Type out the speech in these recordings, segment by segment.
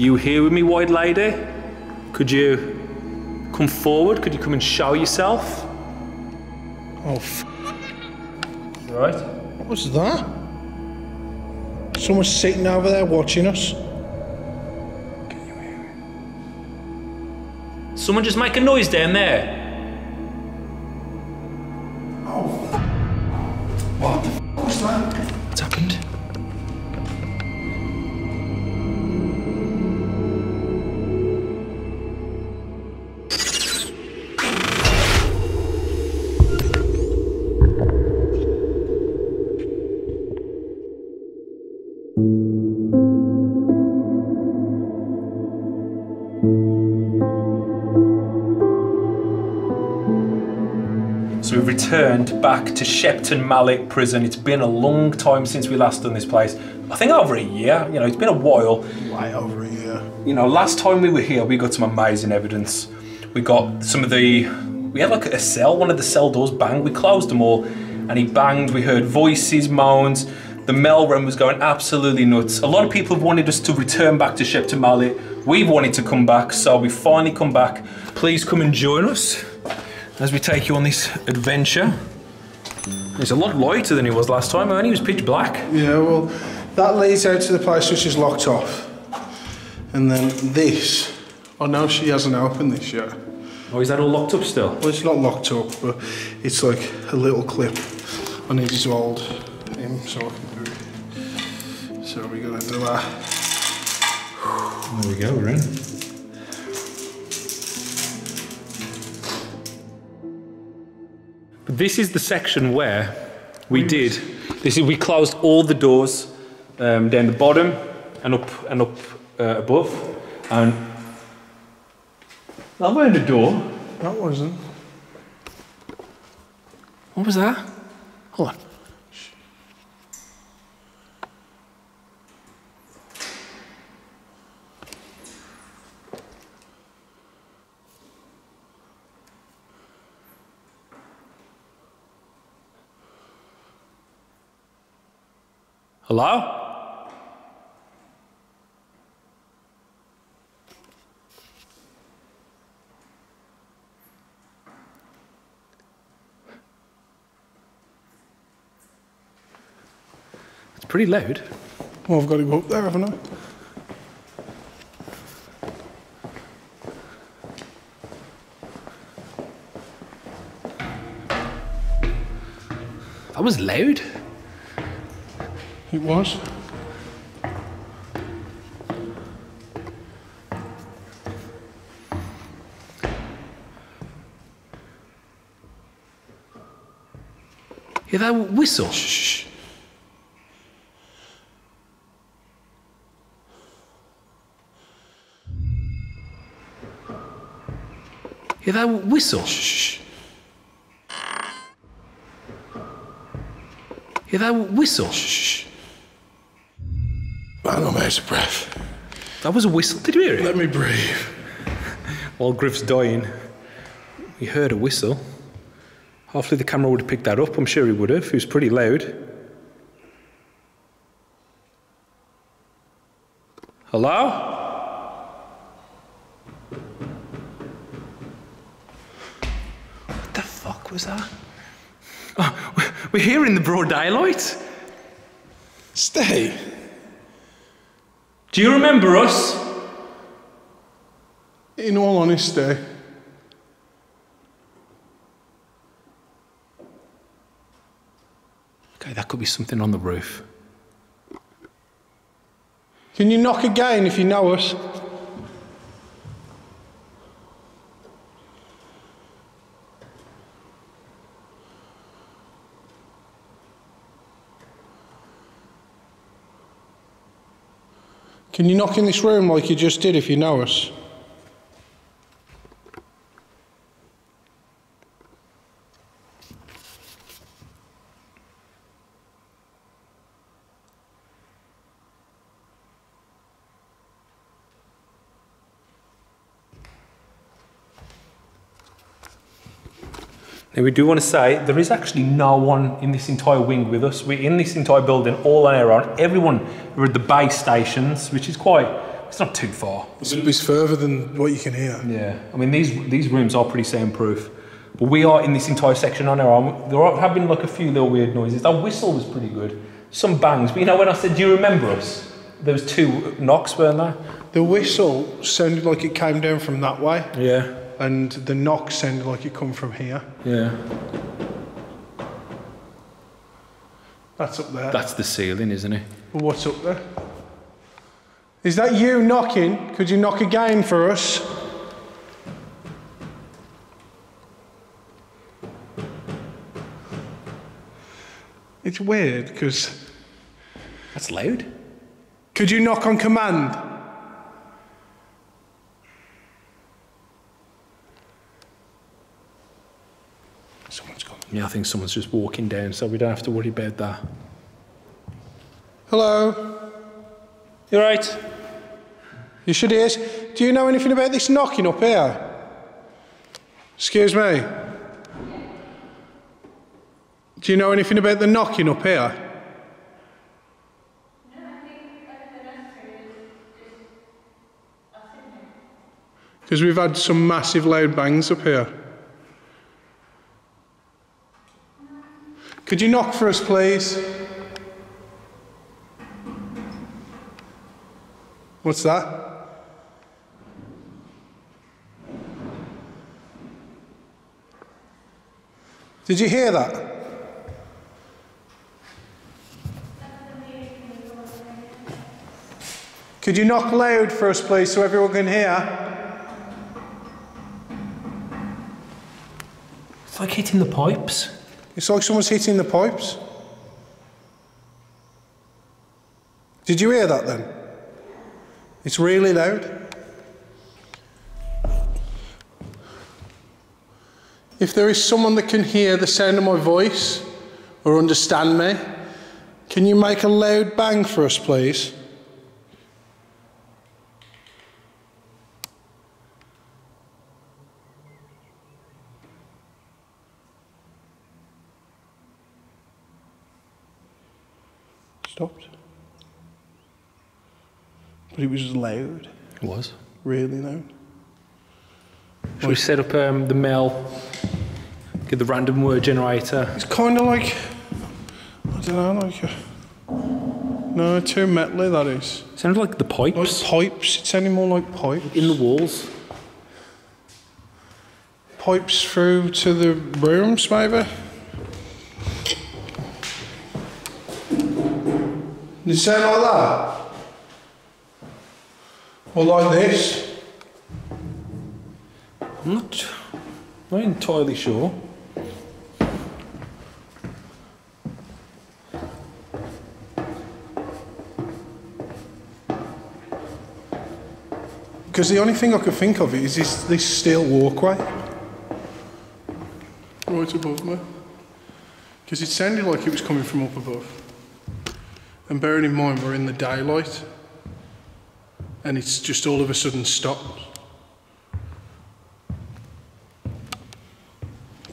You here with me, white lady? Could you come forward? Could you come and show yourself? Oh, f- Right. what was that? Someone's sitting over there watching us. Someone just make a noise down there. Back to Shepton Mallet Prison. It's been a long time since we last done this place. I think over a year. You know, it's been a while. Way over a year. You know, last time we were here, we got some amazing evidence. We got some of the. We had like a cell. One of the cell doors banged. We closed them all, and he banged. We heard voices, moans. The mail room was going absolutely nuts. A lot of people have wanted us to return back to Shepton Mallet. We've wanted to come back, so we finally come back. Please come and join us as we take you on this adventure. It's a lot lighter than it was last time. Only was pitch black. Yeah, well, that leads out to the place which is locked off. And then this. Oh, I know she hasn't opened this yet. Oh, is that all locked up still? Well, it's not locked up, but it's like a little clip. I need to hold him so I can do it. So we gotta do that. There we go, we're in. This is the section where we did. This is we closed all the doors um, down the bottom and up and up uh, above, and that way the door. That wasn't. What was that? Hold on. Hello? It's pretty loud. Well, I've got to go up there, haven't I? That was loud. It was. Hear that whistle? Shh. Hear that whistle? Shh. Hear that whistle? Shh. Man, I'm out of breath. That was a whistle. Did you hear it? Let me breathe. While Griff's dying, he heard a whistle. Hopefully the camera would have picked that up. I'm sure he would have. It was pretty loud. Hello? What the fuck was that? Oh, we're here in the broad daylight. Stay. Do you remember us? In all honesty, Okay, that could be something on the roof. can you knock again if you know us? Can you knock in this room like you just did if you know us? Now we do want to say there is actually no one in this entire wing with us. We're in this entire building all on our own. Everyone are at the base stations, which is quite It's not too far. It's, it's further than what you can hear. Yeah, I mean these these rooms are pretty soundproof, but we are in this entire section on our own. There are, have been like a few little weird noises. That whistle was pretty good. Some bangs, but you know when I said, "Do you remember us?" There was two knocks, weren't there? The whistle sounded like it came down from that way, Yeah, and the knock sounded like it come from here. yeah. That's up there. That's the ceiling, isn't it? Well, what's up there? Is that you knocking? Could you knock again for us? It's weird because That's loud. could you knock on command? Yeah, I think someone's just walking down, so we don't have to worry about that. Hello. You're right? You should hear. Do you know anything about this knocking up here? Excuse me. Do you know anything about the knocking up here? Because uh, we've had some massive loud bangs up here. Could you knock for us, please? What's that? Did you hear that? Could you knock loud for us, please, so everyone can hear? It's like hitting the pipes. It's like someone's hitting the pipes. Did you hear that then? It's really loud. If there is someone that can hear the sound of my voice or understand me, can you make a loud bang for us, please? Stopped. But it was loud, It was. really loud. Should we set up um, the Mel, get the random word generator? It's kind of like, I don't know, like a, no, too metally that is. Sounds like the Like pipes pipes, it's any more like pipes. in the walls. Pipes through to the rooms, maybe? It sound like that? Or like this? I'm not, not entirely sure. Because the only thing I could think of is this, this steel walkway. Right above me. Because it sounded like it was coming from up above. And bearing in mind we're in the daylight. And it's just all of a sudden stopped.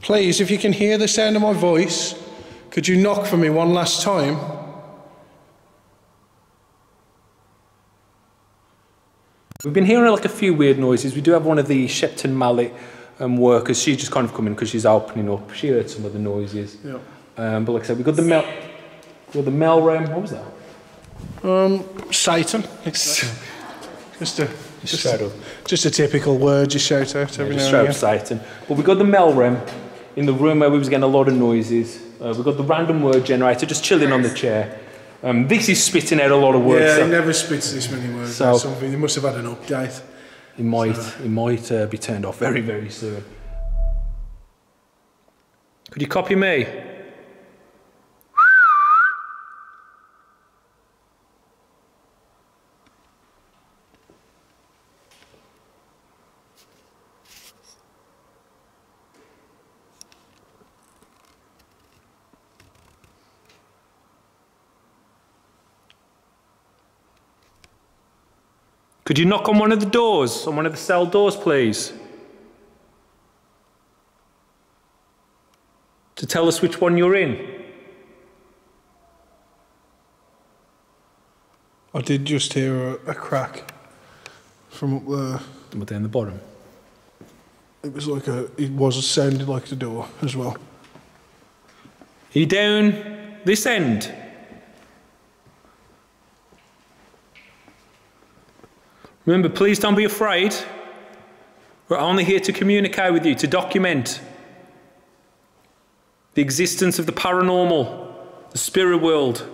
Please, if you can hear the sound of my voice, could you knock for me one last time? We've been hearing like a few weird noises. We do have one of the Shepton Mallet um, workers. She's just kind of coming because she's opening up. She heard some of the noises. Yeah. Um, but like I said, we got the Mel, we got the Mel room. What was that? Um, Satan. It's just a just, up. just a typical word you shout out every Just now and. Satan. But we got the Mel room in the room where we was getting a lot of noises. Uh, we got the random word generator just chilling on the chair. Um, this is spitting out a lot of words. Yeah, so he never spits this many words So- or something. They must have had an update. it might, it might uh, be turned off very, very soon. Could you copy me? Could you knock on one of the doors, on one of the cell doors, please? To tell us which one you're in. I did just hear a, a crack. from uh, up there. But down the bottom. It was like a. It was sounded like the door as well. Are you down this end? Remember, please don't be afraid. We're only here to communicate with you, to document the existence of the paranormal, the spirit world,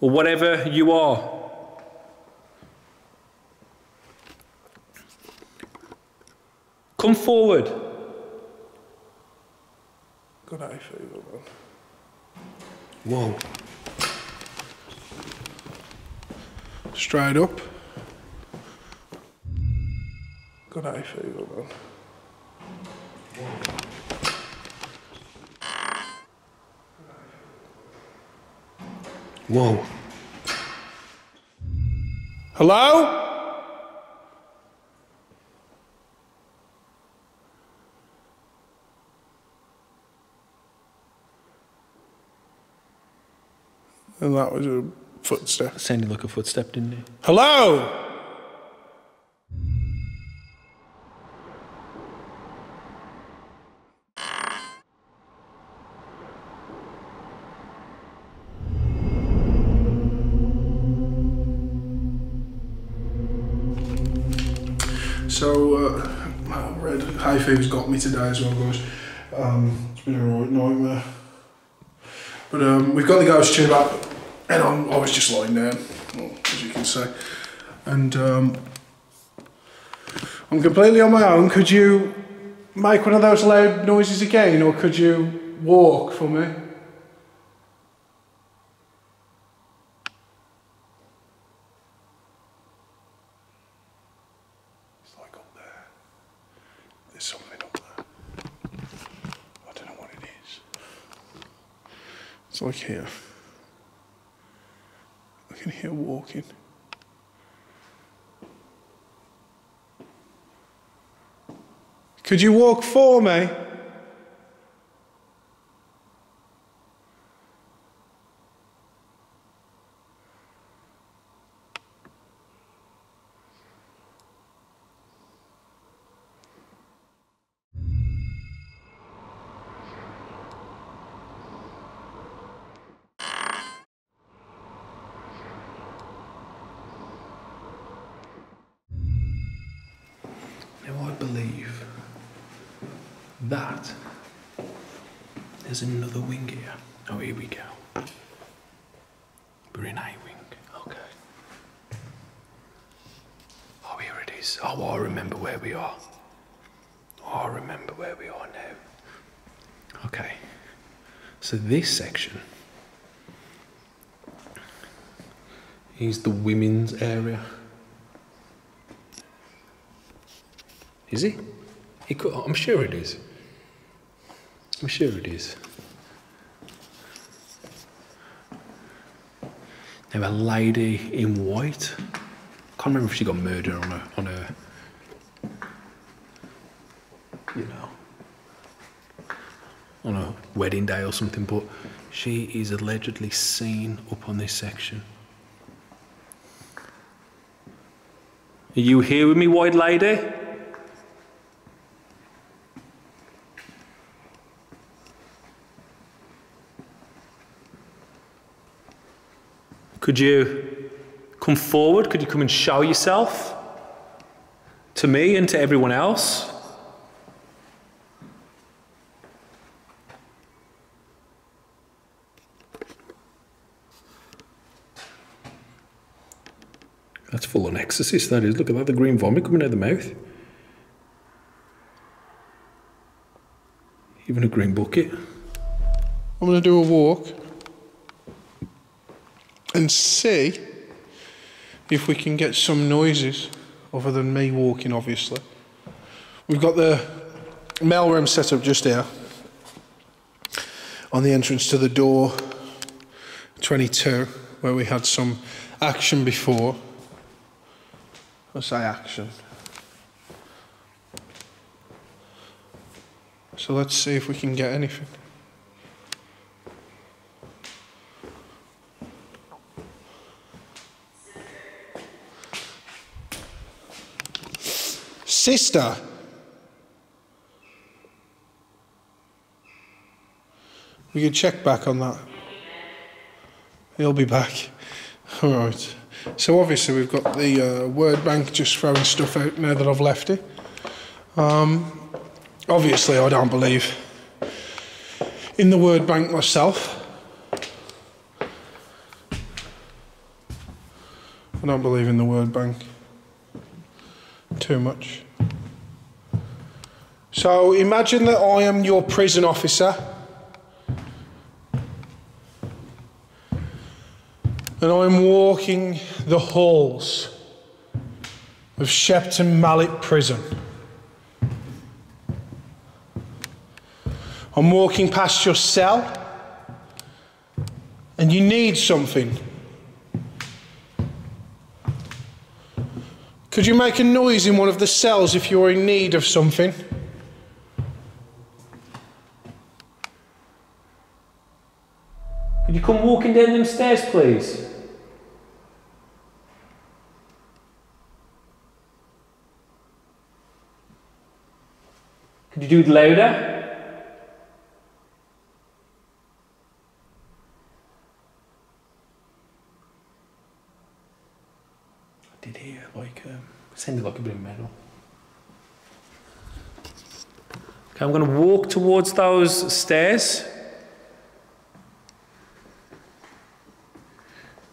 or whatever you are. Come forward. Got hay fever, man. Whoa. Straight up. Got hay fever, man. Whoa. Hello? And that was a footstep. Sounded like a footstep, didn't he? Hello? So, uh, I read hay fever's got me today as well, guys. Um, it's been a right nightmare. But um, we've got the ghost tube up, and I'm, I was just lying down, as you can see. And um, I'm completely on my own. Could you make one of those loud noises again, or could you walk for me? It's like up there. There's something up there. I don't know what it is. It's like here. I can hear walking. Could you walk for me? Now I believe that there's another wing here. Oh, here we go. We're in A wing. Okay. Oh, here it is. Oh, I remember where we are. Oh, I remember where we are now. Okay. So this section is the women's area. Is he? He could, I'm sure it is. I'm sure it is. Now a lady in white. Can't remember if she got murdered on her on her. You know. On a wedding day or something, but she is allegedly seen up on this section. Are you here with me, white lady? Could you come forward? Could you come and show yourself to me and to everyone else? That's full on exorcist, that is. Look at that, the green vomit coming out of the mouth. Even a green bucket. I'm going to do a walk and see if we can get some noises other than me walking, obviously. We've got the mail room set up just here on the entrance to the door 22, where we had some action before. I say action. So let's see if we can get anything. Sister. We can check back on that. He'll be back. All right. So obviously we've got the uh, word bank just throwing stuff out now that I've left it. Um, obviously I don't believe in the word bank myself. I don't believe in the word bank too much. So imagine that I am your prison officer. And I'm walking the halls of Shepton Mallet Prison. I'm walking past your cell, and you need something. Could you make a noise in one of the cells if you're in need of something? You come walking down them stairs, please? Could you do it louder? I did hear like um, sounded like a bit of metal. Okay, I'm going to walk towards those stairs.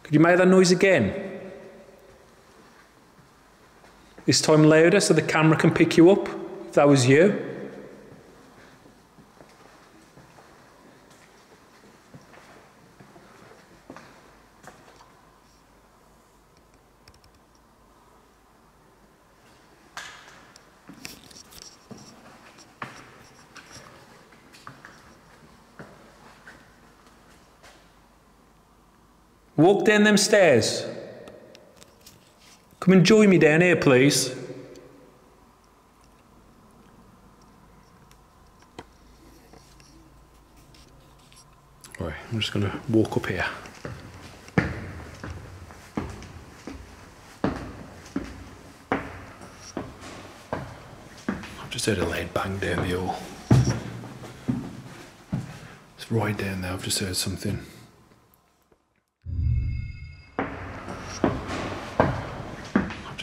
Could you make that noise again? This time louder so the camera can pick you up if that was you. Walk down them stairs. Come and join me down here, please. Right, I'm just going to walk up here. I've just heard a lead bang down the hall. It's right down there. I've just heard something.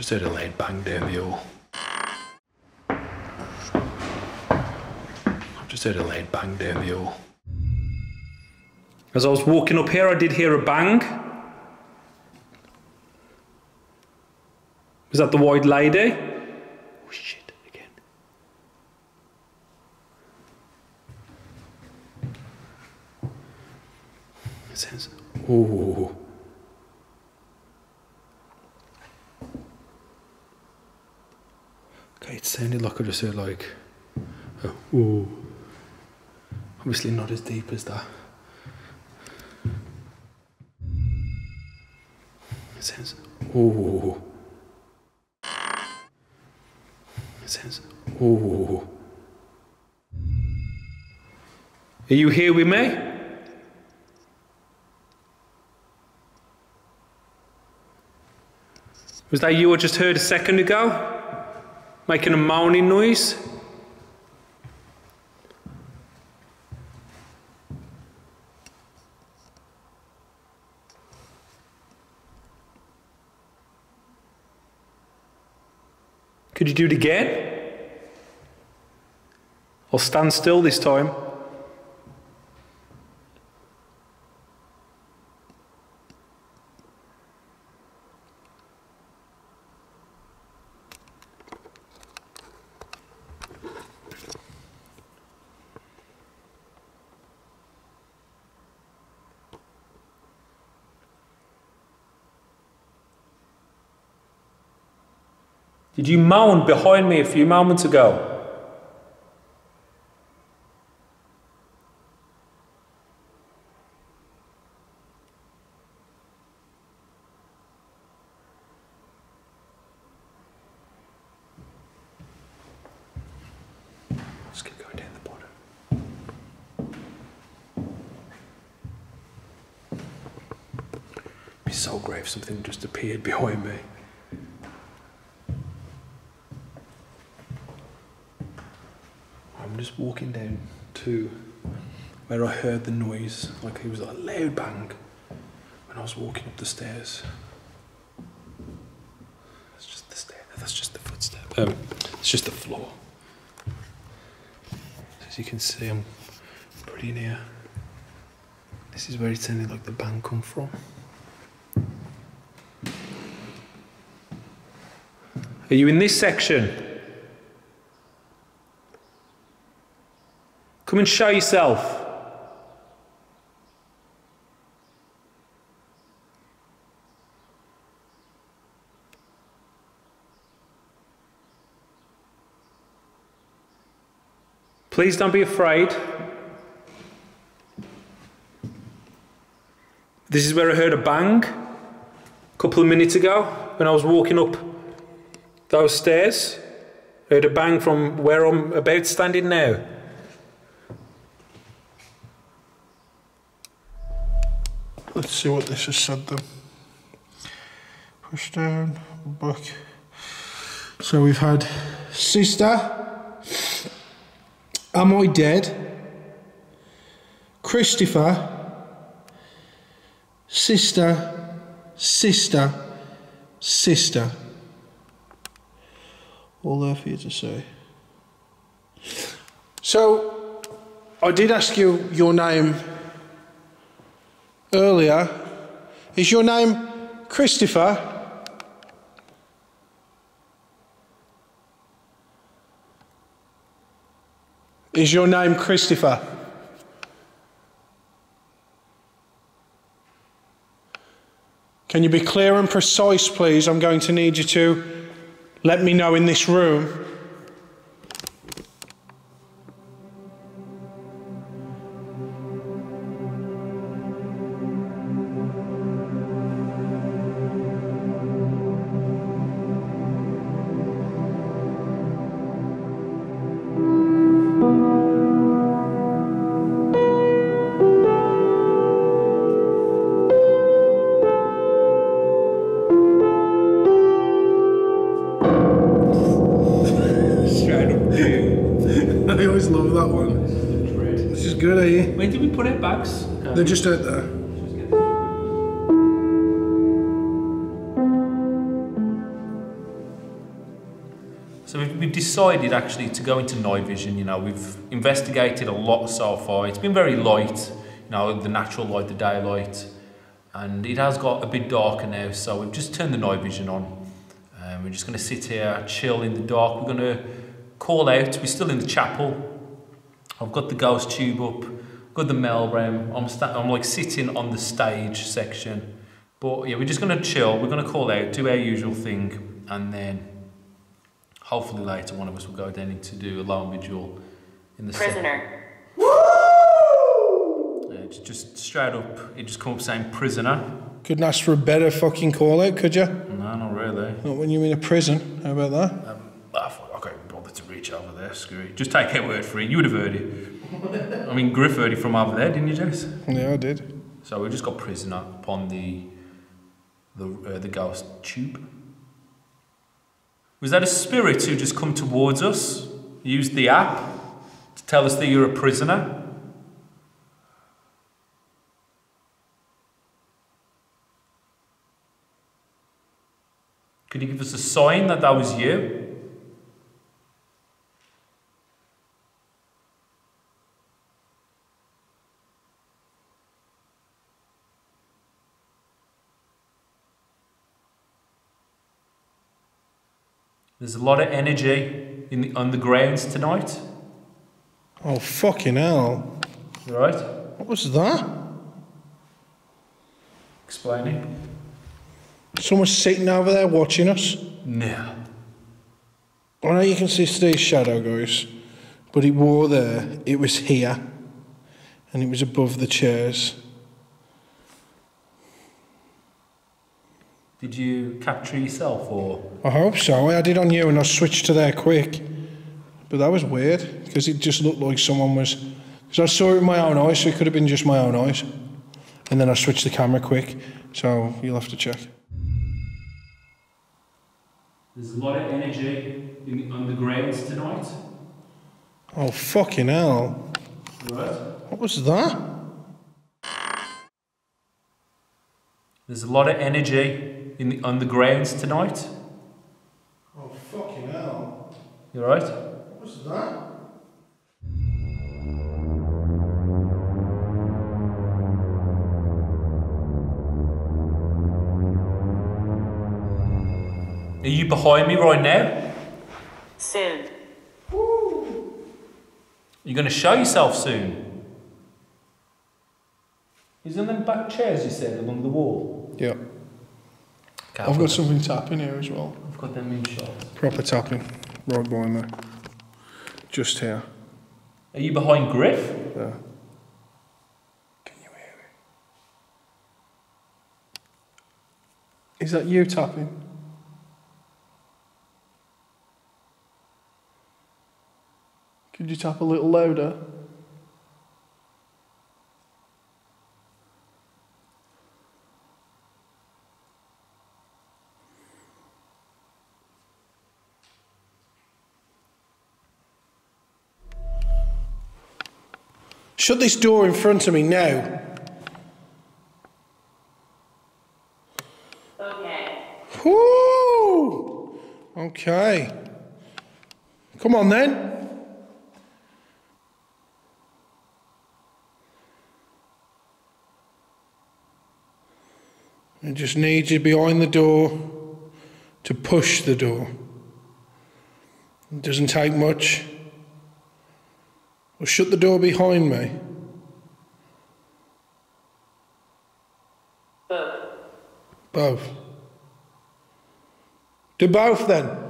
Heard a lead bang down the hall. I've just heard a lead bang down the hall. As I was walking up here, I did hear a bang. Was that the white lady? Oh shit, again. It says, ooh. Okay, it I just heard like, a ooh. Obviously not as deep as that. It says, ooh. It says, ooh. Are you here with me? Was that you I just heard a second ago? Making a moaning noise? Could you do it again? Or stand still this time? You moan behind me a few moments ago? So if something just appeared behind me. I'm just walking down to where I heard the noise, like it was a loud bang when I was walking up the stairs. That's just the stair. That's just the footstep. Um, it's just the floor. As you can see, I'm pretty near. This is where it sounded like the bang come from. Are you in this section? Come and show yourself. Please don't be afraid. This is where I heard a bang a couple of minutes ago when I was walking up those stairs. I heard a bang from where I'm about standing now. Let's see what this has said then. Push down, back. So we've had sister, am I dead? Christopher, sister, sister, sister. All there for you to say. So, I did ask you your name earlier. Is your name Christopher? Is your name Christopher? Can you be clear and precise, please? I'm going to need you to let me know in this room. Decided actually to go into night vision. You know, we've investigated a lot so far. It's been very light, you know, the natural light, the daylight, and it has got a bit darker now. So we've just turned the night vision on. Um, we're just going to sit here, chill in the dark. We're going to call out. We're still in the chapel. I've got the ghost tube up. Got the Mel realm. I'm I'm like sitting on the stage section. But yeah, we're just going to chill. We're going to call out, do our usual thing, and then hopefully later one of us will go down in to do a lone vigil in the cell. Prisoner. Yeah, it's just straight up, it just come up saying prisoner. Couldn't ask for a better fucking call out, could you? No, not really. Not when you're in a prison. How about that? Um, I thought I can't bother to reach over there, screw it. Just take our word for it, you would have heard it. I mean, Griff heard it from over there, didn't you, Jess? Yeah, I did. So we just got prisoner upon the the, uh, the ghost tube. Was that a spirit who just come towards us, used the app to tell us that you're a prisoner? Could you give us a sign that that was you? There's a lot of energy in the on the grounds tonight, Oh, fucking hell. right? What was that? Explaining. Someone's sitting over there watching us. No. I know you can see Steve's shadow, guys, but it wore there. It was here, and it was above the chairs. Did you capture yourself or? I hope so. I had it on you, and I switched to there quick. But that was weird because it just looked like someone was. Because I saw it with my own eyes, so it could have been just my own eyes. And then I switched the camera quick, so you'll have to check. There's a lot of energy in the undergrounds tonight. Oh, fucking hell. What was that? There's a lot of energy in the, on the grounds tonight. Oh, fucking hell. You alright? What was that? Are you behind me right now? Soon. You're going to show yourself soon. Is in them back chairs you said along the wall? Yeah. Okay, I've got something tapping here as well. I've got them in shots. Proper tapping. Right behind me. Just here. Are you behind Griff? There. Can you hear it? Is that you tapping? Could you tap a little louder? Shut this door in front of me now. Okay. Whoo! Okay. Come on then. I just need you behind the door to push the door. It doesn't take much. Well, shut the door behind me. Both. Both. Do both then.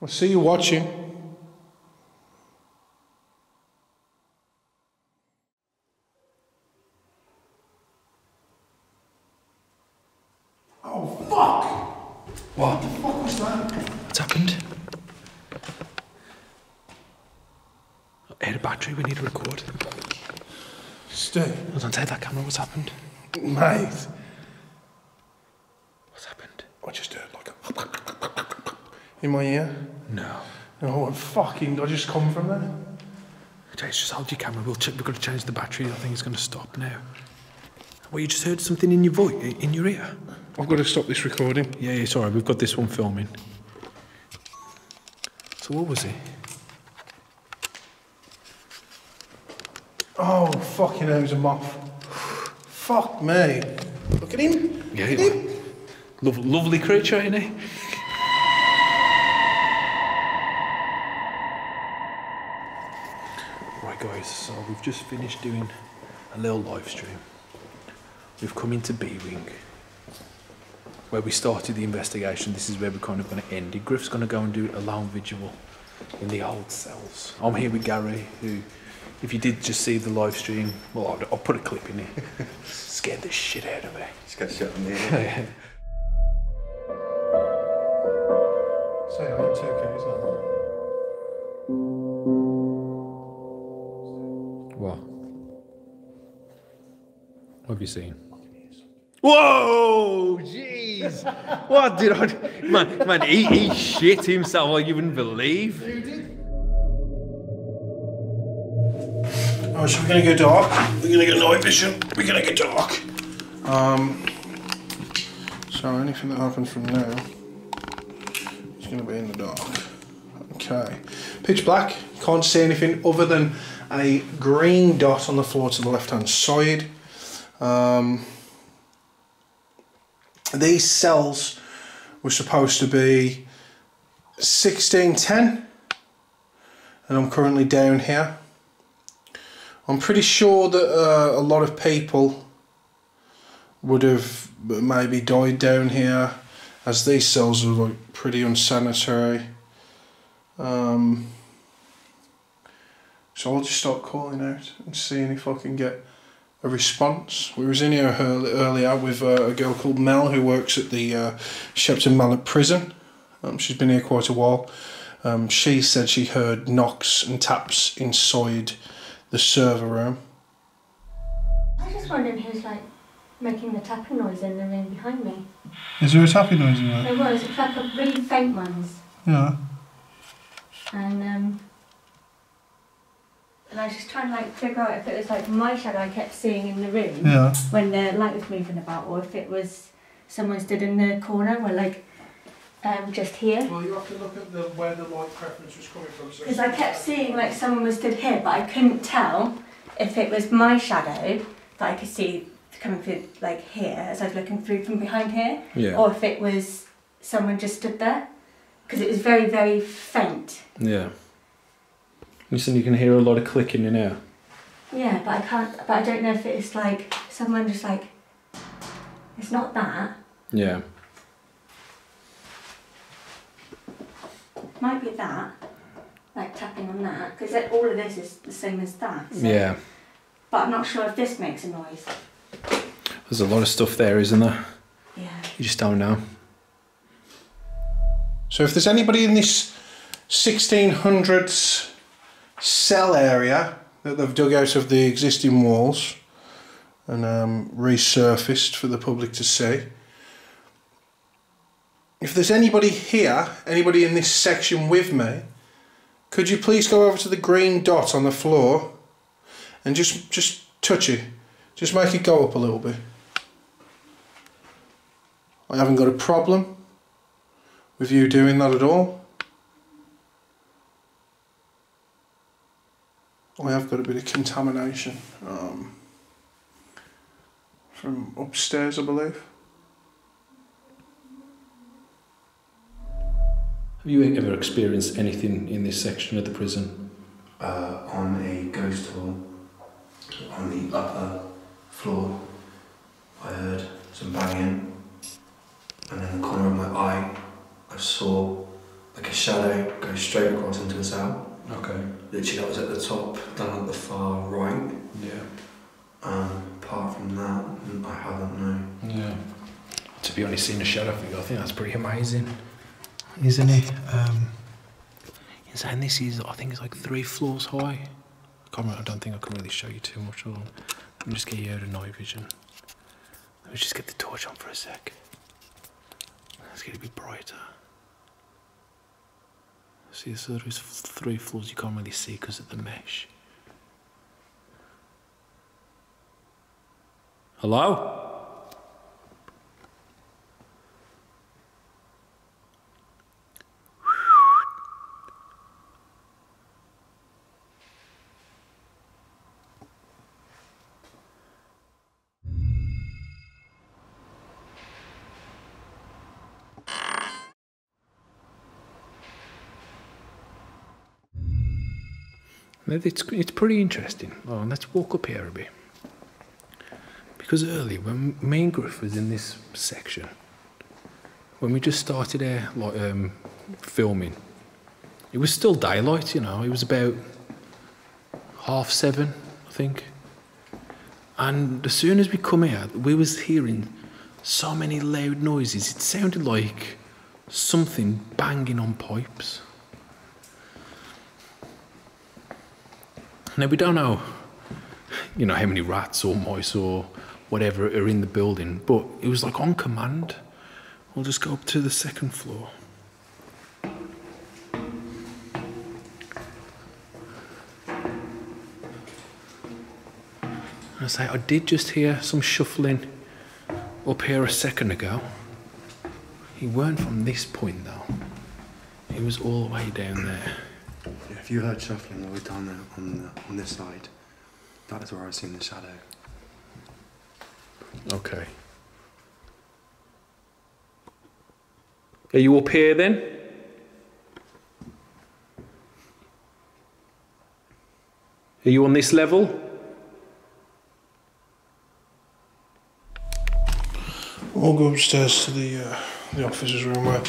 I'll see you watching. Oh fuck! What? What was that? What's happened? Air battery, we need to record. Steve, Hold on, take that camera, what's happened? mate. What's happened? I just heard like a in my ear. No. Oh, fucking! I just come from there. Jace, just hold your camera, we'll check, we've got to change the battery, I think it's going to stop now. Well, you just heard something in your voice, in your ear? I've got to stop this recording. Yeah, yeah, it's alright, we've got this one filming. So what was it? Oh, fucking hell, he's a moth. Fuck me. Look at him. Yeah, Look at him. Lo- lovely creature, isn't he? Right, guys, so we've just finished doing a little live stream. We've come into B Wing, where we started the investigation. This is where we're kind of going to end it. Griff's going to go and do a lone vigil in the old cells. I'm here with Gary, who, if you did just see the live stream, well, I'll, I'll put a clip in here. Scared the shit out of me. Just got shut in there. Say hi, it's okay, isn't it? What? What have you seen? Whoa! Jeez! what did I? Man, man, he, he shit himself like you wouldn't believe. Oh, so we're gonna go dark. We're gonna get night vision. We're gonna get dark. Um. So anything that happens from now is gonna be in the dark. Okay. Pitch black. Can't see anything other than a green dot on the floor to the left hand side. Um. These cells were supposed to be 1610 and I'm currently down here. I'm pretty sure that uh, a lot of people would have maybe died down here as these cells are like pretty unsanitary. Um, so I'll just start calling out and seeing if I can get a response. We was in here earlier with uh, a girl called Mel who works at the uh, Shepton Mallet prison. Um, she's been here quite a while. Um, she said she heard knocks and taps inside the server room. I was just wondering who's like making the tapping noise in the room behind me. Is there a tapping noise in there? There was, it's like a really faint ones. Yeah. And um and I was just trying to like figure out if it was like my shadow I kept seeing in the room Yeah. when the light was moving about or if it was someone stood in the corner or like um just here. Well, you have to look at the where the light preference was coming from. Because I kept seeing like someone was stood here but I couldn't tell if it was my shadow that I could see coming through like here as I was looking through from behind here Yeah. or if it was someone just stood there because it was very very faint. Yeah. Listen, you can hear a lot of clicking in here. Yeah, but I can't. But I don't know if it's like someone just like. It's not that. Yeah. Might be that. Like tapping on that because all of this is the same as that. so- Yeah. But I'm not sure if this makes a noise. There's a lot of stuff there, isn't there? Yeah. You just don't know. So if there's anybody in this 1600s cell area that they've dug out of the existing walls and um, resurfaced for the public to see, if there's anybody here, anybody in this section with me, could you please go over to the green dot on the floor and just just touch it, just make it go up a little bit. I haven't got a problem with you doing that at all. I have got a bit of contamination um, from upstairs, I believe. Have you ever experienced anything in this section of the prison? uh, on a ghost hall on the upper floor. I heard some banging, and in the corner of my eye, I saw like a shadow go straight across into the cell. Okay. Literally, that was at the top, down at the far right. Yeah. Um, apart from that, I haven't no. Yeah. To be honest, seeing a shadow figure, I think that's pretty amazing. Isn't it? Um, saying this is, I think it's like three floors high. I, can't remember, I don't think I can really show you too much. Hold on. Let me just get you out of night vision. Let me just get the torch on for a sec. Let's get it a bit brighter. See, so there's three floors you can't really see because of the mesh. Hello? It's, it's pretty interesting. Oh, let's walk up here a bit. Because early, when me and was in this section, when we just started there, like um, filming, it was still daylight. You know, it was about half seven, I think. And as soon as we come here, we was hearing so many loud noises. It sounded like something banging on pipes. Now we don't know, you know, how many rats or mice or whatever are in the building, but it was like on command. We'll just go up to the second floor. I say I did just hear some shuffling up here a second ago. He weren't from this point though. He was all the way down there. Yeah, if you heard shuffling all the way down there on the, on this side, that is where I've seen the shadow. Okay. Are you up here then? Are you on this level? We'll go upstairs to the uh, the officer's room where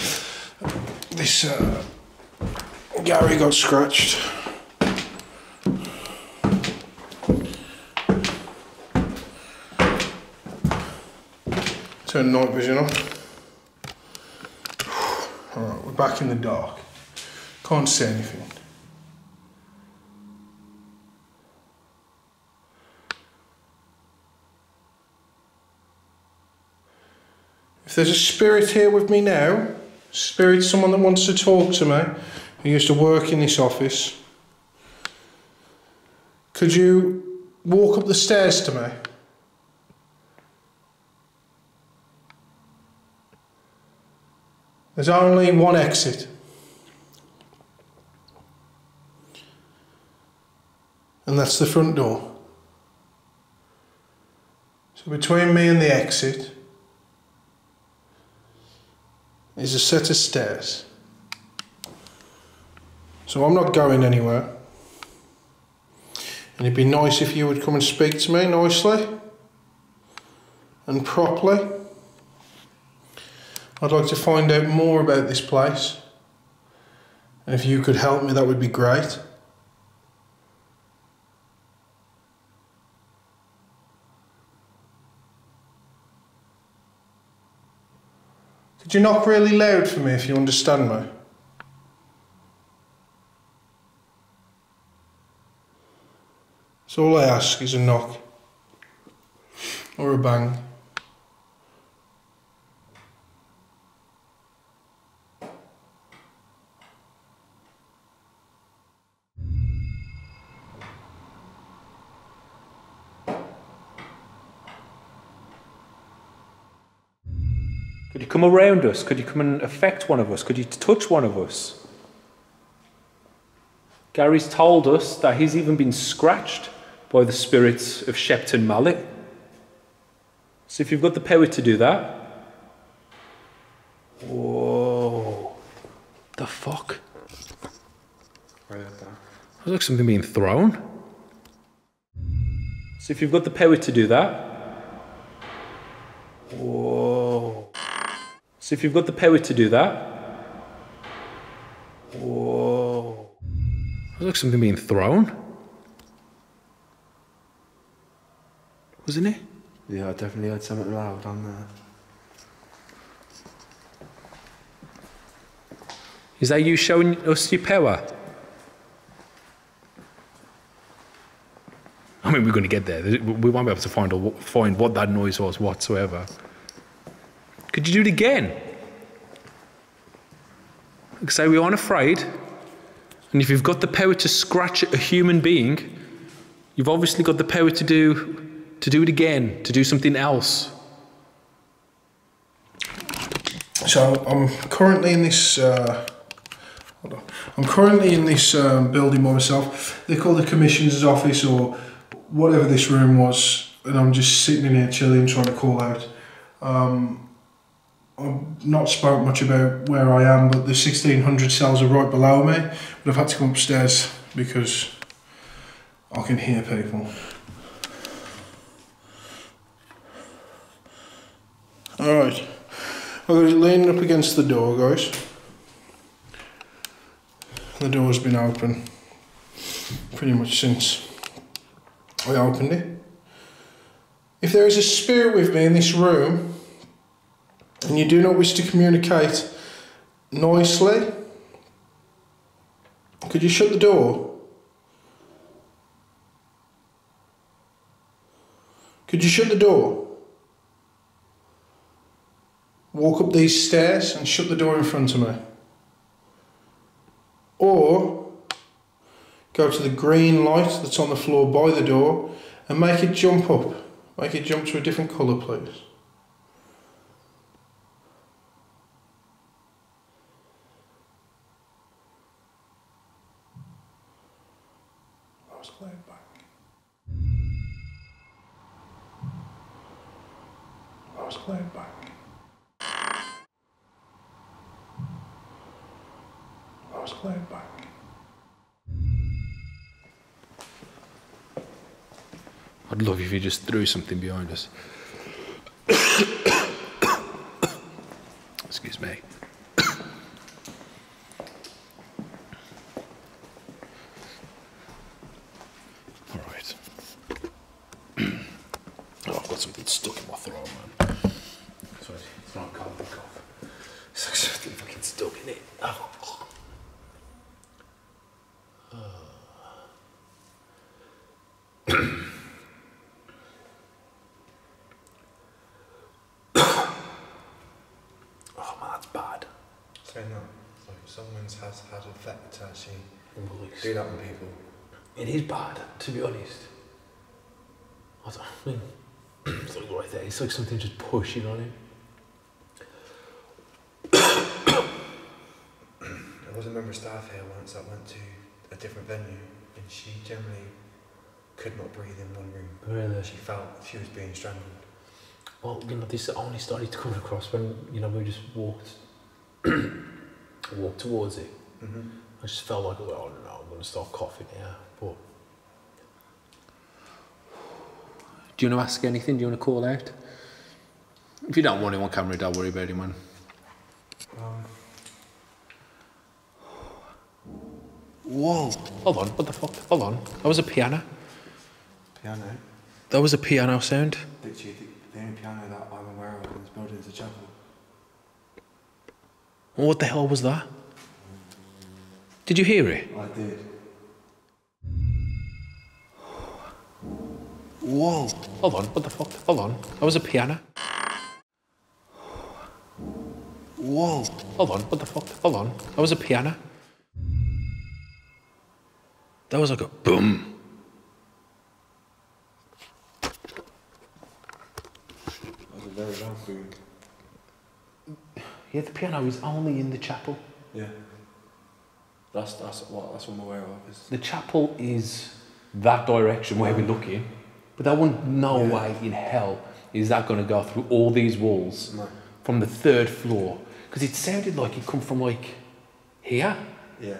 this uh, Gary got scratched. Turn night vision on. Alright, we're back in the dark. Can't see anything. If there's a spirit here with me now, spirit, someone that wants to talk to me, who used to work in this office, could you walk up the stairs to me? There's only one exit. And that's the front door. So between me and the exit is a set of stairs. So I'm not going anywhere. And it'd be nice if you would come and speak to me nicely and properly. I'd like to find out more about this place. And if you could help me, that would be great. Could you knock really loud for me if you understand me? So all I ask is a knock or a bang. Could you come around us? Could you come and affect one of us? Could you touch one of us? Gary's told us that he's even been scratched by the spirits of Shepton Mallet. So if you've got the power to do that. Whoa. The fuck? Right that. Looks like something being thrown. So if you've got the power to do that. Whoa. So if you've got the power to do that. Whoa. Looks like something being thrown. Wasn't it? Yeah, I definitely heard something loud on there. Is that you showing us your power? I mean, we're going to get there. We won't be able to find, a, find what that noise was whatsoever. Could you do it again? Like say we aren't afraid, and if you've got the power to scratch a human being, you've obviously got the power to do to do it again, to do something else. So I'm currently in this. Uh, hold on. I'm currently in this um, building by myself. They call the commissioner's office or whatever this room was, and I'm just sitting in here chilling, trying to call out. Um, I've not spoke much about where I am, but the 1600 cells are right below me. But I've had to come upstairs because I can hear people. Alright. It leaning up against the door, guys. The door's been open pretty much since I opened it. If there is a spirit with me in this room and you do not wish to communicate nicely, could you shut the door? Could you shut the door? Walk up these stairs and shut the door in front of me. Or go to the green light that's on the floor by the door and make it jump up. Make it jump to a different colour, please. Back. That was back. I'd love if you just threw something behind us. Excuse me. All right. oh, I've got something stuck in my throat, man. Sorry, it's not cold, cough. It's like something fucking stuck in it. Oh. Saying that, like someone's has had effect to actually that on people. It is bad, to be honest. I I mean, it's like right there. It's like something just pushing on him. I was a member of staff here once that went to a different venue and she generally could not breathe in one room. Really? She felt she was being strangled. Well, you know, this only started to come across when you know we just walked, walked towards it. Mm-hmm. I just felt like, well, no, I'm going to start coughing here. But do you want to ask anything? Do you want to call out? If you don't want him on camera, don't worry about him, man. Um, Whoa! Hold on. What the fuck? Hold on. That was a piano. piano. That was a piano sound. Literally, the, the only piano that I'm aware of in this building is a chapel. What the hell was that? Did you hear it? I did. Whoa! Hold on. What the fuck? Hold on. That was a piano. Whoa! Hold on. What the fuck? Hold on. That was a piano. That was like a boom. That was a very loud boom. Yeah, the piano is only in the chapel. Yeah. That's that's what that's what I'm aware of. Is The chapel is that direction where we're looking, but that one, no Yeah. way in hell is that going to go through all these walls no. from the third floor because it sounded like it come from like here. Yeah.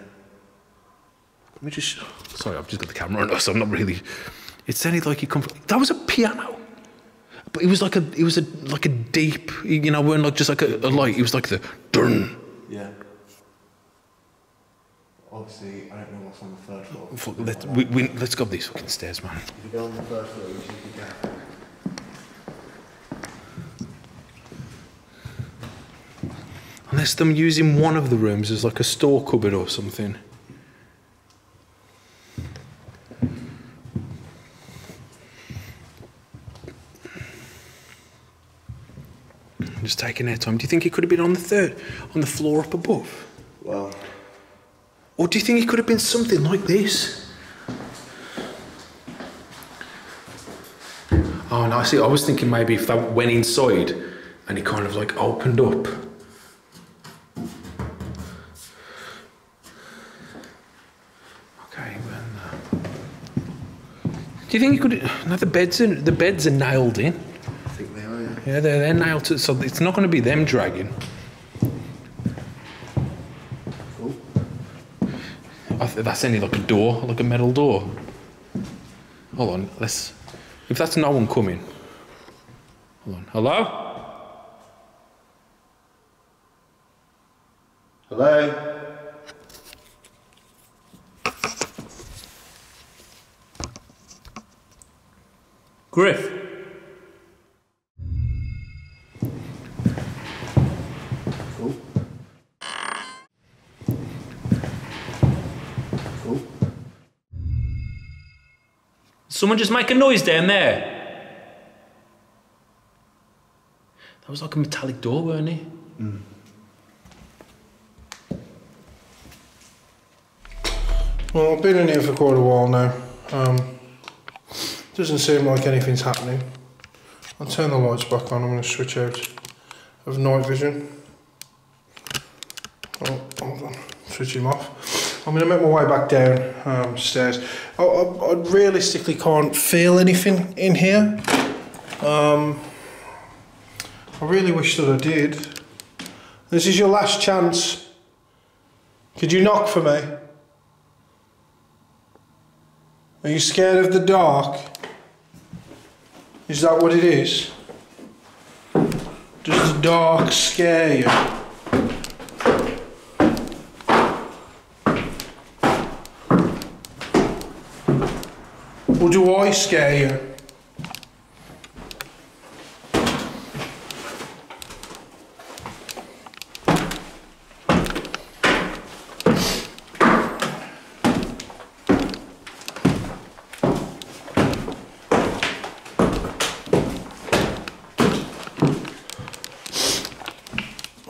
Let me just. Sorry, I've just got the camera on, so I'm not really. It sounded like it come from. That was a piano, but it was like a. It was a like a deep. You know, we're not just like a, a light. It was like the. Dun. Yeah. Obviously, I don't know what's on the third floor. Fuck, Let, we, we, let's go up these fucking stairs, man. If you go on the third floor, you should be down. Unless them using one of the rooms as like a store cupboard or something. Just taking their time. Do you think it could have been on the third, on the floor up above? Well, Or do you think it could have been something like this? Oh no, I see. I was thinking maybe if that went inside and it kind of like opened up. Okay, well. uh, Do you think you could? No, the beds are the beds are nailed in. I think they are. Yeah. Yeah, they're, they're nailed to. So it's not going to be them dragging. That's only like a door, like a metal door. Hold on, let's. If that's no one coming. Hold on. Hello? Hello. Griff. Someone just make a noise down there. That was like a metallic door, weren't it? Well, I've been in here for quite a while now. Um, doesn't seem like anything's happening. I'll turn the lights back on. I'm going to switch out of night vision. Oh, hold on. Switch him off. I'm going to make my way back down um, stairs. I, I, realistically can't feel anything in here. Um, I really wish that I did. This is your last chance. Could you knock for me? Are you scared of the dark? Is that what it is? Does the dark scare you? Do I scare you?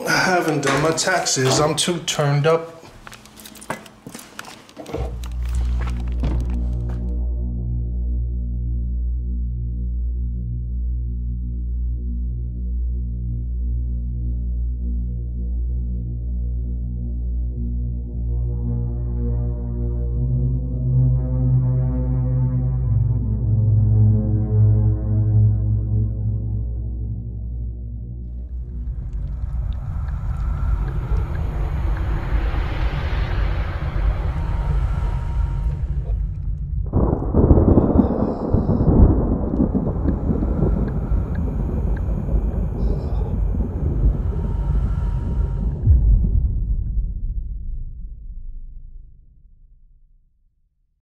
I haven't done my taxes. I'm too turned up